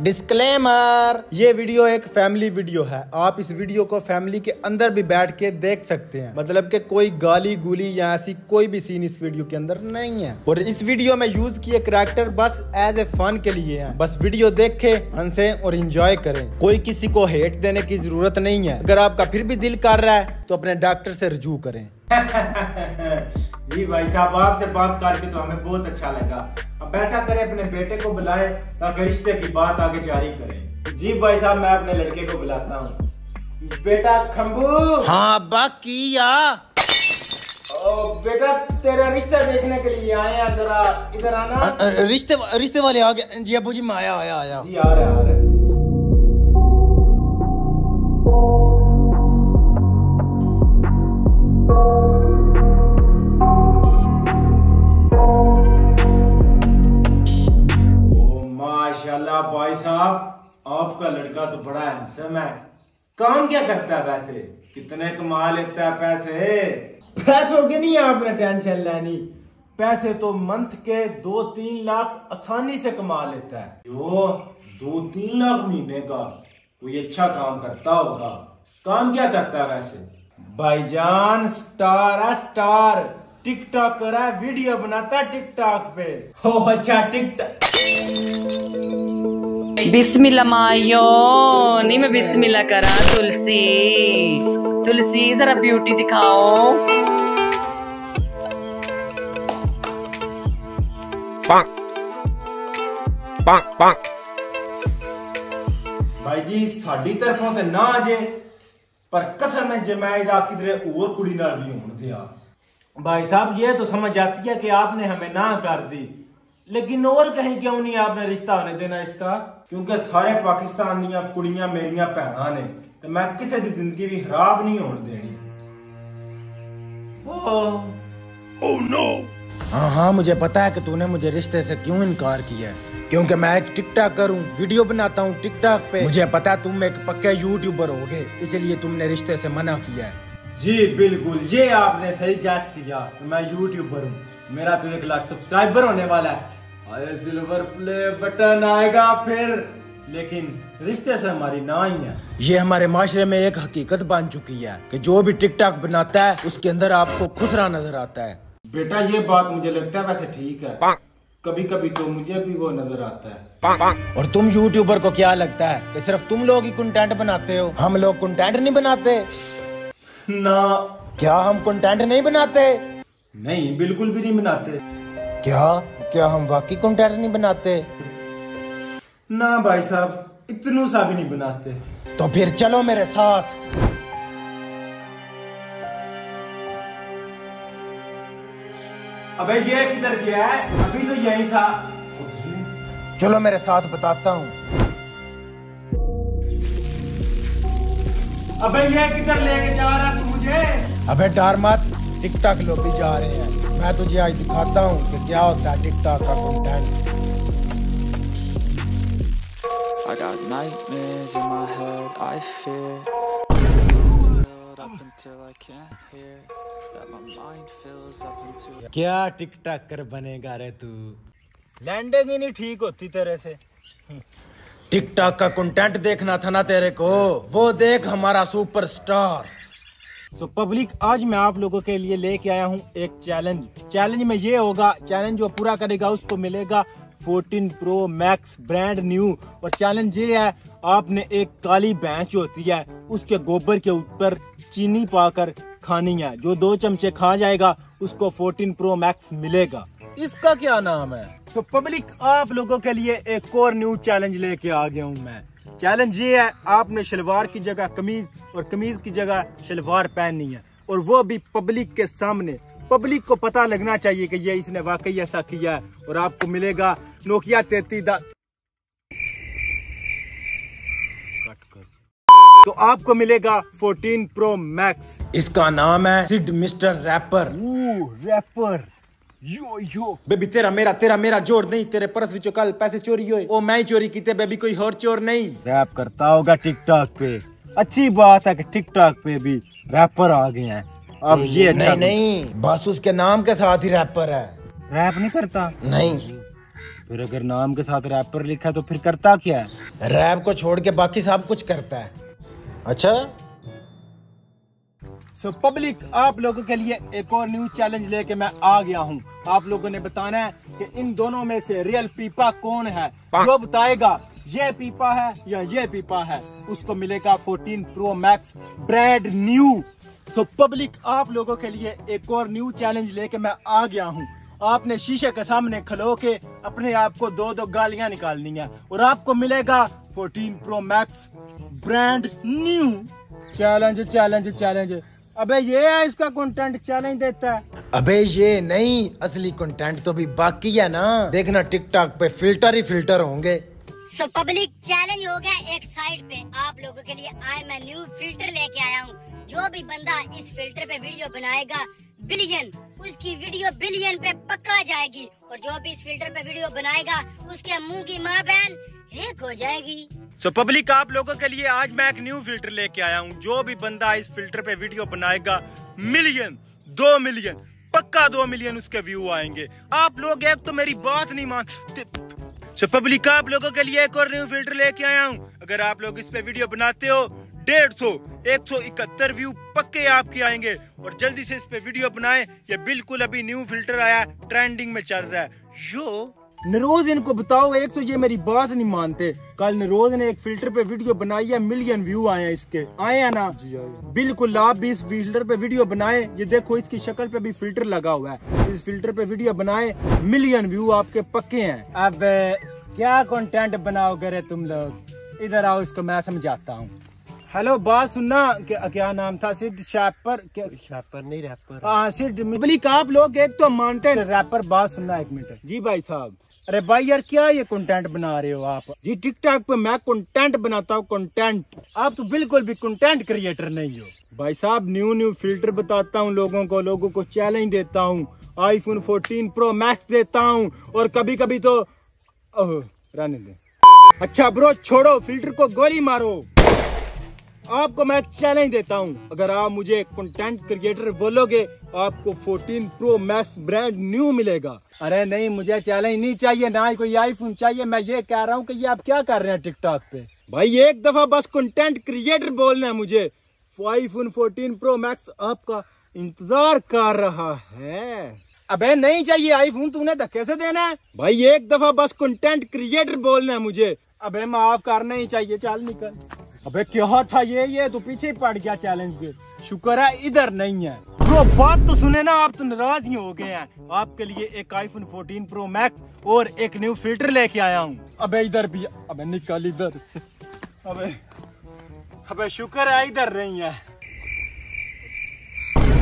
Disclaimer ये video एक family video है। आप इस वीडियो को फैमिली के अंदर भी बैठ के देख सकते हैं। मतलब कि कोई गाली गुली या ऐसी कोई भी सीन इस वीडियो के अंदर नहीं है। और इस वीडियो में यूज़ किए करेक्टर बस एज ए फन के लिए हैं। बस वीडियो देखे, हंसे और इंजॉय करें। कोई किसी को हेट देने की ज़रूरत नहीं है। अगर आपका फिर भी दिल कर रहा है तो अपने डॉक्टर से रजू करें। जी भाई साहब आपसे बात करके तो हमें बहुत अच्छा लगा। अब ऐसा करें अपने बेटे को बुलाए ताकि रिश्ते की बात आगे जारी करें। जी भाई साहब मैं अपने लड़के को बुलाता हूँ। बेटा खम्बू! हाँ बाकी या? ओ, बेटा तेरा रिश्ता देखने के लिए आए हैं जरा इधर आना। रिश्ते रिश्ते वाले आ गए। जी अबू जी मैं आया आया आया। जी आ रहा है आ रहा। आपका लड़का तो बड़ा हैंडसम है। काम क्या करता है वैसे कितने कमा लेता है पैसे? पैसों की नहीं आपने टेंशन लेनी। पैसे तो मंथ के दो तीन लाख आसानी से कमा लेता है। जो दो तीन लाख महीने का कोई अच्छा काम करता होगा। काम क्या करता है वैसे? भाईजान स्टार है स्टार टिकटॉकर है वीडियो बनाता है टिकटॉक पे। हो अच्छा टिकटॉक बिस्मिल्ला नहीं मैं बिस्मिल्ला करा तुलसी तुलसी जरा ब्यूटी दिखाओ पांक। पांक, पांक। भाई जी साड़ी तरफों ते ना जे पर कसम है जे मैं आपकी तरह और कुड़ी ना भी हूँ भाई साहब ये तो समझ आती है कि आपने हमें ना कर दी लेकिन और कहीं क्यों नहीं आपने रिश्ता होने देना इसका? क्योंकि सारे पाकिस्तान दियाँ कुड़ियाँ मेरियाँ भैणा ने ते मैं किसी की ज़िंदगी भी खराब नहीं होने देनी। ओ। हाँ हाँ मुझे पता है कि तूने मुझे रिश्ते से क्यों इनकार किया है। क्योंकि मैं एक टिकटॉकर हूँ वीडियो बनाता हूँ टिकटॉक पे। मुझे पता है तुम एक पक्के यूट्यूबर होगे इसलिए तुमने रिश्ते से मना किया है। जी बिल्कुल ये आपने सही गैस किया मैं यूट्यूबर हूँ। मेरा तो एक लाख सब्सक्राइबर होने वाला है। अरे सिल्वर प्ले बटन आएगा फिर। लेकिन रिश्ते से हमारी ना ही है। ये हमारे माशरे में एक हकीकत बन चुकी है कि जो भी टिकटॉक बनाता है उसके अंदर आपको खुदरा नज़र आता है। बेटा ये बात मुझे लगता है वैसे ठीक है। कभी कभी तो मुझे भी वो नज़र आता है। और तुम यूट्यूबर को क्या लगता है कि सिर्फ़ तुम लोग ही कंटेंट बनाते हो? हम लोग कंटेंट नहीं बनाते। ना। क्या हम कंटेंट नहीं बनाते? नहीं बिल्कुल भी नहीं बनाते। क्या? क्या हम वाकई कंटेंट नहीं बनाते? ना भाई साहब इतनू सा भी नहीं बनाते। तो फिर चलो मेरे साथ। अबे ये किधर गया है? अभी तो यही था। चलो मेरे साथ बताता हूँ। अबे ये किधर लेके जा रहा है तू मुझे? अबे डर मत टिकटॉक लोग भी जा रहे हैं। मैं तुझे आज दिखाता हूँ कि क्या होता है टिकटॉक का content I got nightmares in my head, I fear. Up until I can't hear That my mind fills up into क्या टिकटॉक कर बनेगा रे तू? लैंडिंग ही नहीं ठीक होती तेरे से। टिकटॉक का कंटेंट देखना था ना तेरे को। वो देख हमारा सुपरस्टार सो so, पब्लिक आज मैं आप लोगों के लिए लेके आया हूँ एक चैलेंज चैलेंज में ये होगा चैलेंज जो पूरा करेगा उसको मिलेगा 14 प्रो मैक्स ब्रांड न्यू और चैलेंज ये है आपने एक काली भैंस होती है उसके गोबर के ऊपर चीनी पाकर खानी है. जो दो चमचे खा जाएगा उसको 14 प्रो मैक्स मिलेगा. इसका क्या नाम है? तो पब्लिक आप लोगों के लिए एक और न्यू चैलेंज लेके आ गया हूँ मैं. चैलेंज ये है आपने शलवार की जगह कमीज और कमीज की जगह शलवार पहननी है। और वो भी पब्लिक के सामने। पब्लिक को पता लगना चाहिए कि ये इसने वाकई ऐसा किया है और आपको मिलेगा नोकिया तैतीस तो आपको मिलेगा 14 प्रो मैक्स। इसका नाम है Sid mister rapper. Rapper. Yo yo. Baby तेरा मेरा तेरा मेरा जोड़ नहीं तेरे पर्स विचो कल पैसे चोरी होए। ओ मैं ही चोरी कीते बेबी कोई और चोर नहीं। रैप करता होगा टिकटॉक पे। अच्छी बात है कि टिकटॉक पे भी रैपर आ गए हैं। अब ये अच्छा नहीं नहीं बस उसके नाम के साथ ही रैपर है। रैप नहीं करता? नहीं। फिर अगर नाम के साथ रैपर लिखा तो फिर करता क्या है? रैप को छोड़ के बाकी सब कुछ करता है। अच्छा? सो so, पब्लिक आप लोगों के लिए एक और न्यू चैलेंज लेके मैं आ गया हूँ। आप लोगों ने बताना है कि इन दोनों में से रियल पीपा कौन है? जो बताएगा। ये पीपा है या ये पीपा है, उसको मिलेगा 14 Pro Max brand new so public आप लोगों के लिए एक और न्यू चैलेंज लेके मैं आ गया हूँ। आपने शीशे के सामने खलो के अपने आप को दो दो गालियाँ निकालनी है और आपको मिलेगा 14 Pro Max brand new challenge challenge challenge अबे ये है इसका कंटेंट चैलेंज देता है। अबे ये नहीं, असली कंटेंट तो भी बाकी है ना। देखना टिकटॉक पे फ़िल्टर ही फ़िल्टर होंगे। सो पब्लिक चैलेंज हो गया एक साइड पे। आप लोगों के लिए आज मैं न्यू फ़िल्टर लेके आया हूँ। जो भी बंदा इस फ़िल्टर पे वीडियो बनाएगा बिलियन उसकी वीडियो बिलियन पे पक्का जाएगी। और जो भी इस फ़िल्टर पे वीडियो बनाएगा उसके मुँह की माँ बहन एक हो जाएगी। सो so, पब्लिक आप लोगों के लिए आज मैं एक न्यू फ़िल्टर लेके आया हूँ। जो भी बंदा इस फ़िल्टर पे वीडियो बनाएगा मिलियन दो मिलियन पक्का दो मिलियन उसके व्यू आएँगे। आप लोग एक तो मेरी बात नहीं मानते सो पब्लिक आप लोगों के लिए एक और न्यू फ़िल्टर लेके आया हूँ। अगर आप लोग इस पे वीडियो बनाते हो डेढ़ सौ एक सौ इकहत्तर व्यू पक्के आपके आएँगे। और जल्दी से इस पे वीडियो बनाए ये बिल्कुल अभी न्यू फ़िल्टर आया ट्रेंडिंग में चल रहा है। जो नरोज इनको बताओ एक तो ये मेरी बात नहीं मानते। कल नरोज ने एक फ़िल्टर पे वीडियो बनाई है मिलियन व्यू आए हैं इसके। आए हैं ना? बिल्कुल आप भी इस फ़िल्टर पे वीडियो बनाए। ये देखो इसकी शक्ल पे भी फ़िल्टर लगा हुआ है। इस फ़िल्टर पे वीडियो बनाए मिलियन व्यू आपके पक्के हैं। अब क्या कंटेंट बनाओगे रे तुम लोग? इधर आओ इसको मैं समझाता हूँ। हेलो बात सुनना क्या, क्या नाम था? सिद्ध शैपर शैपर नहीं रैपर हाँ सिद्ध पब्लिक आप लोग एक तो मानते हैं रैपर बात सुनना एक मिनट जी भाई साहब। अरे भाई यार क्या ये कंटेंट बना रहे हो आप? जी टिकटॉक पे मैं कंटेंट बनाता हूँ कंटेंट आप तो बिल्कुल भी कंटेंट क्रिएटर नहीं हो। भाई साहब न्यू न्यू फ़िल्टर बताता हूँ लोगों को लोगों को चैलेंज देता हूँ। आईफोन 14 प्रो मैक्स देता हूँ और कभी कभी तो रहने दे। अच्छा ब्रो, छोड़ो फ़िल्टर को गोली मारो। आपको मैं चैलेंज देता हूँ। अगर आप मुझे कंटेंट क्रिएटर बोलोगे, आपको 14 प्रो मैक्स ब्रांड न्यू मिलेगा। अरे नहीं, मुझे चैलेंज नहीं चाहिए, ना ही कोई आईफोन चाहिए। मैं ये कह रहा हूँ कि ये आप क्या कर रहे हैं टिकटॉक पे? भाई, एक दफ़ा बस कंटेंट क्रिएटर बोलना है मुझे। आईफोन 14 प्रो मैक्स आपका इंतज़ार कर रहा है। अबे नहीं चाहिए आईफोन तूने धक्के से देना है। भाई एक दफ़ा बस कंटेंट क्रिएटर बोलना है मुझे। अबे माफ़ करना ही चाहिए चल निकल। अबे क्या था ये? ये तो पीछे पड़ गया चैलेंज के शुक्र है इधर नहीं है। ब्रो बात तो सुने ना आप तो नाराज़ ही हो गए हैं। आपके लिए एक आईफोन 14 प्रो मैक्स और एक न्यू फ़िल्टर लेके आया हूँ। अबे इधर भी अबे निकल इधर अबे अबे शुक्र है इधर नहीं है।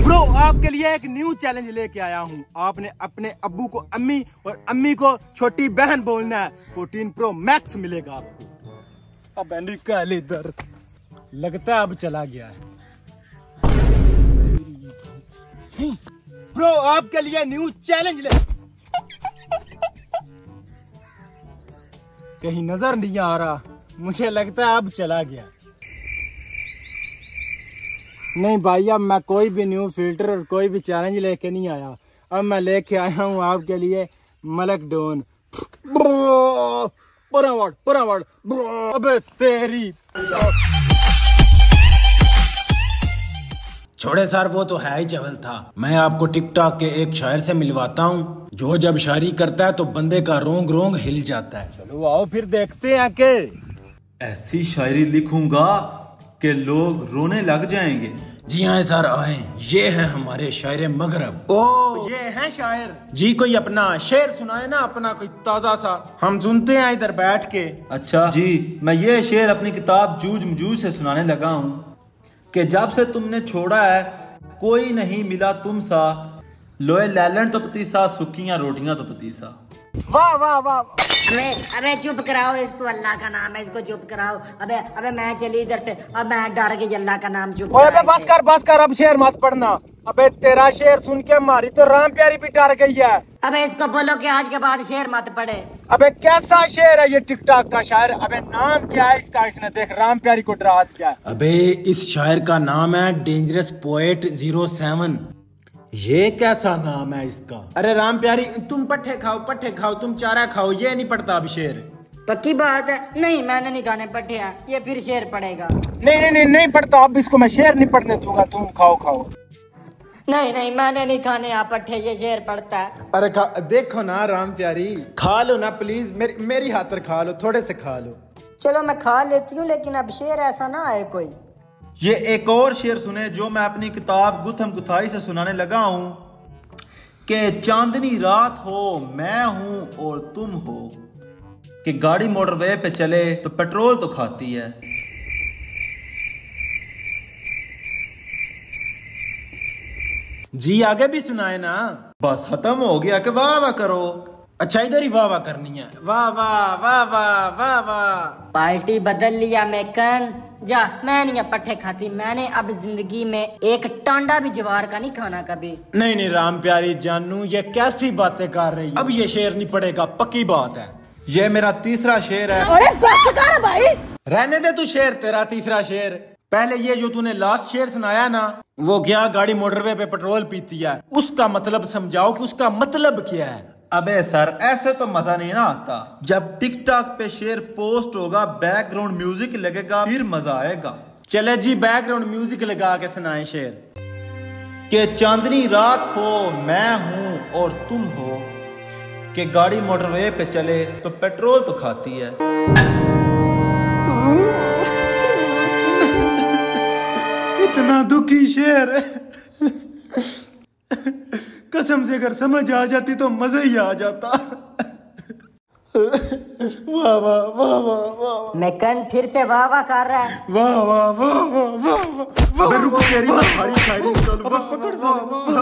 ब्रो, आपके लिए एक न्यू चैलेंज लेके आया हूँ। आपने अपने अब्बू को, अम्मी और अम्मी को छोटी बहन बोलना है। 14 प्रो मैक्स मिलेगा आपको। अब इधर लगता है अब चला गया है। ब्रो, आपके लिए न्यू चैलेंज ले। कहीं नज़र नहीं आ रहा। मुझे लगता है अब चला गया नहीं भाई अब मैं कोई भी न्यू फ़िल्टर और कोई भी चैलेंज लेके नहीं आया। अब मैं लेके आया हूँ आपके लिए मलक डोन। पूरा वर्ड पूरा वर्ड। अबे तेरी। छोड़े सर वो तो है ही चवल था। मैं आपको टिकटॉक के एक शायर से मिलवाता हूँ। जो जब शायरी करता है तो बंदे का रोंग रोंग हिल जाता है। चलो आओ फिर देखते हैं के ऐसी शायरी लिखूँगा कि लोग रोने लग जाएँगे। जी हाँ सर आए ये है हमारे शायर मगरब। ओ। ये है शायर। जी कोई अपना शेर सुनाए ना अपना कोई ताज़ा सा। हम सुनते हैं इधर बैठ के। अच्छा। जी। मैं ये शेर अपनी किताब जूझ मजूज से सुनाने लगा हूँ कि जब से तुमने छोड़ा है कोई नहीं मिला तुम सा। लोहे लैलन तो पतीसा सुखियाँ रोटियाँ तो पतीसा। वाह वाह वाह। अबे अबे चुप कराओ इसको अल्लाह का नाम है इसको चुप कराओ। अबे अबे मैं चली इधर से अब मैं डर गई अल्लाह का नाम चुप ओए अबे बस कर बस कर अब शेर मत पढ़ना। अबे तेरा शेर सुन के हमारी तो राम प्यारी भी डर गई है। अबे इसको बोलो कि आज के बाद शेर मत पढ़े। अबे कैसा शेर है ये टिकटॉक का शायर? अबे नाम क्या है इसका? इसने देख राम प्यारी को डरा दिया अबे इस शायर का नाम है डेंजरस पोएट ज़ीरो सेवन ये कैसा नाम है इसका? अरे राम प्यारी तुम पट्टे खाओ पट्टे खाओ तुम चारा खाओ ये नहीं पड़ता अब शेर। पक्की बात है? नहीं मैंने नहीं खाने पट्टिया ये फिर शेर पड़ेगा। नहीं नहीं नहीं नहीं पड़ता अब इसको मैं शेर नहीं पड़ने दूँगा तुम खाओ खाओ। नहीं नहीं मैंने नहीं खाने यहाँ पट्टे ये शेर पड़ता है। अरे खा देखो ना राम प्यारी खा लो ना प्लीज़ मेरी मेरी हाथ पर खा लो थोड़े से खा लो। चलो मैं खा लेती हूँ लेकिन अब शेर ऐसा ना आए कोई। ये एक और शेर सुने जो मैं अपनी किताब गुथम गुथाई से सुनाने लगा हूँ कि चांदनी रात हो मैं हूँ और तुम हो। कि गाड़ी मोटरवे पे चले तो पेट्रोल तो खाती है। जी आगे भी सुनाए ना। बस खत्म हो गया कि वाह वाह करो। अच्छा इधर ही वाह वाह करनी है। वाह वाह वाह वाह वाह वाह। पार्टी बदल लिया मैं कन। जा मैं नहीं अब पट्टे खाती मैंने अब ज़िंदगी में एक टांडा भी जवार का नहीं खाना कभी। नहीं नहीं राम प्यारी जानू ये कैसी बातें कर रही है? अब ये शेर नहीं पड़ेगा पक्की बात है। ये मेरा तीसरा शेर है। अरे बस कर भाई। रहने दे तू शेर तेरा तीसरा शेर। पहले ये जो तूने लास्ट शेर सुनाया ना वो क्या गाड़ी मोटरवे पे पेट्रोल पीती है। उसका मतलब समझाओ कि उसका मतलब क्या है? अबे सर ऐसे तो मज़ा नहीं ना आता। जब टिकटॉक पे शेर पोस्ट होगा बैकग्राउंड म्यूज़िक लगेगा फिर मज़ा आएगा। चले जी बैकग्राउंड म्यूज़िक लगा के सुनाए शेर। के चांदनी रात हो मैं हूँ और तुम हो। के गाड़ी मोटरवे पे चले तो पेट्रोल तो खाती है। इतना दुखी शेर। कसम से अगर समझ आ जाती तो मज़ा ही आ जाता वाह वाह वाह वाह फिर से वाह वाह कर रहा है वाह वाह वाह वाह वाह वाह मैं रुक सारी शायरी पकड़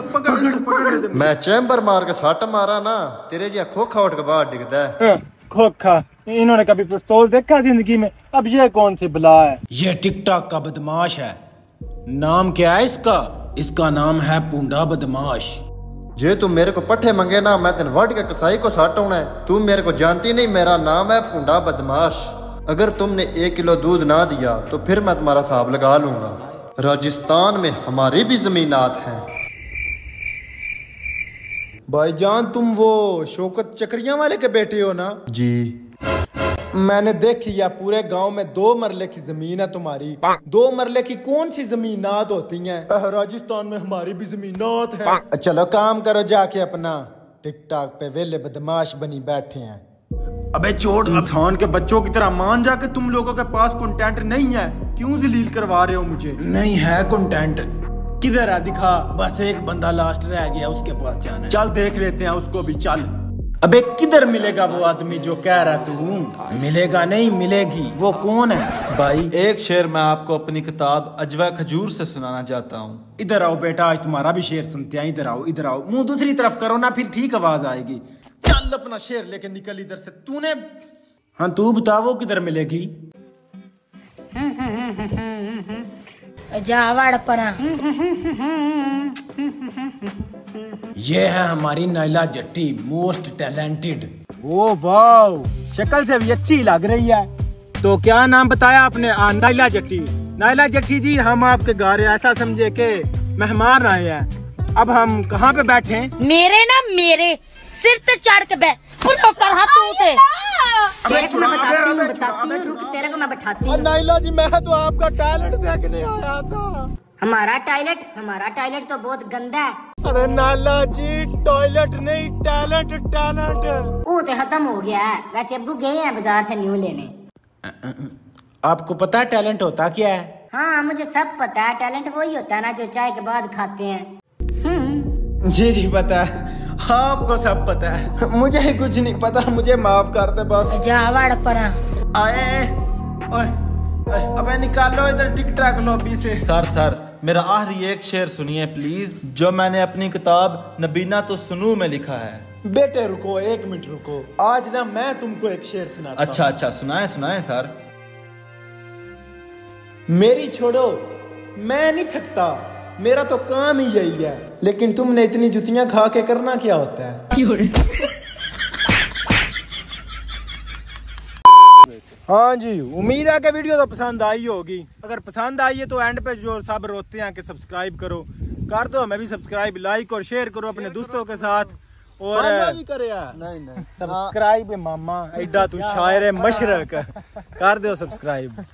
पकड़ पकड़ मैं मार के सट मारा ना तेरे जिया खोखा उठ के बाहर डिगदा है खोखा इन्होंने कभी पिस्तौल देखा ज़िंदगी में अब ये कौन सी बला है ये टिकटॉक का बदमाश है नाम क्या है इसका इसका नाम है पूंडा बदमाश जे तू मेरे को पट्ठे मंगे ना मैं तेन वट के कसाई को साट आना है। तू मेरे को जानती नहीं मेरा नाम है पुंडा बदमाश। अगर तुमने एक किलो दूध ना दिया तो फिर मैं तुम्हारा हिसाब लगा लूँगा। राजस्थान में हमारी भी जमीनात हैं। भाईजान तुम वो शोकत चक्रिया वाले के बेटे हो ना? जी। मैंने देखी है पूरे गाँव में दो मरले की ज़मीन है तुम्हारी। दो मरले की कौन सी जमीनात होती हैं? राजस्थान में हमारी भी जमीनात हैं। चलो काम करो जाके अपना। टिकटॉक पे वेले बदमाश बनी बैठे हैं। अबे चोट इंसान के बच्चों की तरह मान जा के तुम लोगों के पास कंटेंट नहीं है। क्यों जलील करवा रहे हो मुझे? नहीं है कंटेंट किधर है? दिखा। बस एक बंदा लास्ट रह गया उसके पास जाना चल देख लेते हैं उसको भी चल। अबे किधर मिलेगा वो आदमी जो कह रहा तू? मिलेगा नहीं मिलेगी। वो कौन है? भाई एक शेर मैं आपको अपनी किताब अजवा खजूर से सुनाना चाहता हूँ। इधर आओ बेटा आज तुम्हारा भी शेर सुनते हैं। इधर आओ इधर आओ। मुँह दूसरी तरफ़ करो ना फिर ठीक आवाज़ आएगी। चल अपना शेर लेके निकल इधर से। तूने हाँ तू बता वो किधर मिलेगी? जावड़ परा ये है हमारी Naila Jatti most talented oh wow शक्ल से भी अच्छी लग रही है। तो क्या नाम बताया आपने? आ, नाइला जट्टी। नाइला जट्टी जी हम आपके घर ऐसा समझे के मेहमान आए हैं। अब हम कहाँ पे बैठे? मेरे ना मेरे सिर ते चढ़ के बै पुलो कर हाथों से मैं बताती हूँ बताती हूँ। तेरे को मैं बैठाती हूँ नाइला जी मैं तो आपका टैलेंट देखने आया था। हमारा टॉयलेट हमारा टॉयलेट तो बहुत गंदा है। अरे नाला जी टॉयलेट नहीं टैलेंट टैलेंट वो तो खत्म हो गया है। वैसे अब्बू गए हैं बाज़ार से न्यू लेने। आपको पता है टैलेंट होता क्या है? हाँ मुझे सब पता है। टैलेंट वही होता है ना जो चाय के बाद खाते हैं। हम्म। जी जी पता है। आपको सब पता है। मुझे ही कुछ नहीं पता। मुझे माफ़ कर दे बस। जावड़ परा। आए ओए, अबे निकालो इधर टिक टाक लॉबी से। सर सर मेरा आखिरी एक शेर सुनिए प्लीज़ जो मैंने अपनी किताब नबीना तो सुनू में लिखा है। बेटे रुको एक मिनट रुको। आज ना मैं तुमको एक शेर सुना अच्छा अच्छा सुनाए सुनाए सर। मेरी छोड़ो मैं नहीं थकता मेरा तो काम ही यही है। लेकिन तुमने इतनी जुतियाँ खा के करना क्या होता है? हाँ जी उम्मीद है कि वीडियो तो पसंद आई होगी। अगर पसंद आई है तो एंड पे जो सब रोते हैं कि सब्सक्राइब करो। कर दो हमें भी सब्सक्राइब लाइक और शेयर करो अपने दोस्तों के साथ। और सब्सक्राइब मामा एडा तू शायर है मशरक। कर दो सब्सक्राइब